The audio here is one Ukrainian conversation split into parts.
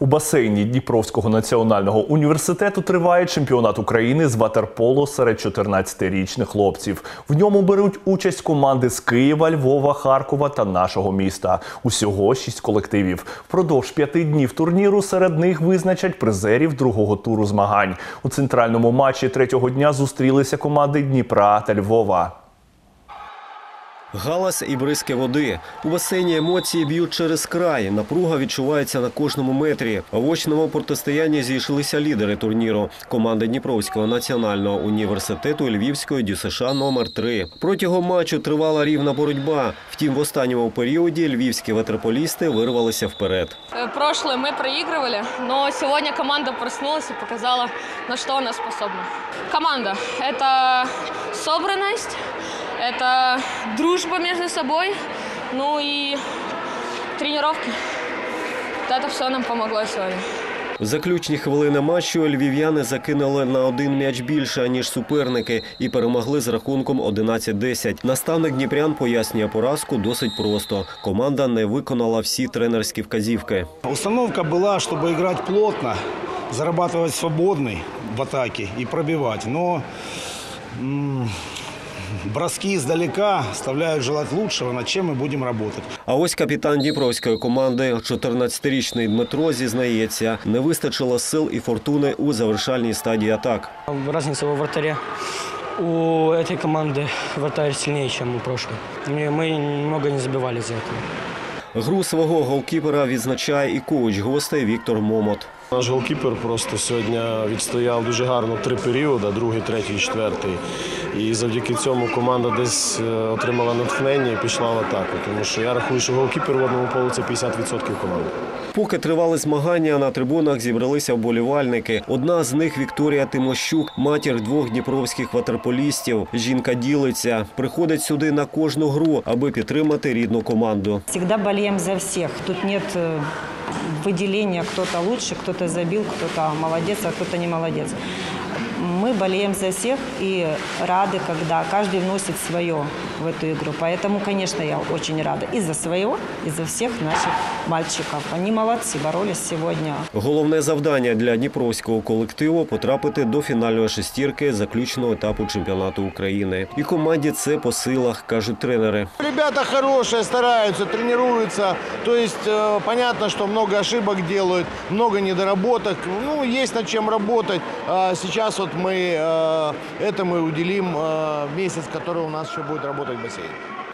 У басейні Дніпровського національного університету триває чемпіонат України з ватерполо серед 14-річних хлопців. В ньому беруть участь команди з Києва, Львова, Харкова та нашого міста. Усього шість колективів. Впродовж п'яти днів турніру серед них визначать призерів другого туру змагань. У центральному матчі третього дня зустрілися команди Дніпра та Львова. Галас і бризки води. У басейні емоції б'ють через край. Напруга відчувається на кожному метрі. В очному протистоянні зійшлися лідери турніру. Команди Дніпровського національного університету і Львівської ДЮСШ номер 3 Протягом матчу тривала рівна боротьба. Втім, в останньому періоді львівські ватерполісти вирвалися вперед. Э, Прошлое мы проигрывали, но сегодня команда проснулась и показала, на что она способна. Команда – это собранность, это дружба между собой, ну и тренировки. Вот это все нам помогло сегодня. В заключні хвилини матчу львів'яни закинули на один м'яч більше ніж суперники і перемогли з рахунком 11-10. Наставник Дніпрян пояснює поразку досить просто. Команда не виконала всі тренерські вказівки. Установка была, чтобы играть плотно, зарабатывать свободный в атаке и пробивать. Но м, броски издалека оставляют желать лучшего, над чем мы будем работать. А ось капітан Дніпровської команди, 14-річний Дмитро, зізнається, не вистачило сил і фортуни у завершальній стадії атак. Разница во вратаре. У этой команды вратарь сильнее, чем у прошлой. Мы мы немного не забивали из-за этого. Гру свого голкіпера відзначає і коуч гостей Віктор Момот. Наш голкіпер просто сьогодні відстояв дуже гарно три періоди, другий, третій і четвертий. І завдяки цьому команда десь е, отримала натхнення і пішла в атаку. Тому що я рахую, що голкіпер в одному полу це 50% команди. Поки тривали змагання, на трибунах зібралися вболівальники. Одна з них Вікторія Тимощук, матір двох дніпровських ватерполістів. Жінка ділиться, приходить сюди на кожну гру, аби підтримати рідну команду. Всегда болеем за всех. Тут нет э, выделения, кто-то лучше, кто-то забил, кто-то молодец, а кто-то не молодец Мы болеем за всех и рады, когда каждый вносит свое в эту игру. Поэтому, конечно, я очень рада и за своего, и за всех наших мальчиков. Они молодцы, боролись сегодня. Головне завдання для дніпровського колективу потрапити до фінальної шестірки заключного етапу чемпіонату України. І команді це по силах, кажуть тренери. Ребята хорошие, стараются, тренируются. То есть э, понятно, что много ошибок делают, много недоработок. Ну, есть над чем работать. А сейчас вот мы э, этому уделим э, месяц, который у нас еще будет работать в бассейне.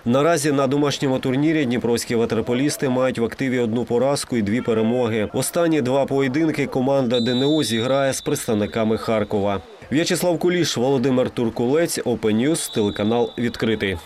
Наразі на домашньому турнірі дніпровські ватерполісти мають в активі одну поразку і дві перемоги. Останні два поєдинки команда ДНО зіграє з представниками Харкова. В'ячеслав Куліш, Володимир Туркулець, Open News, телеканал відкритий.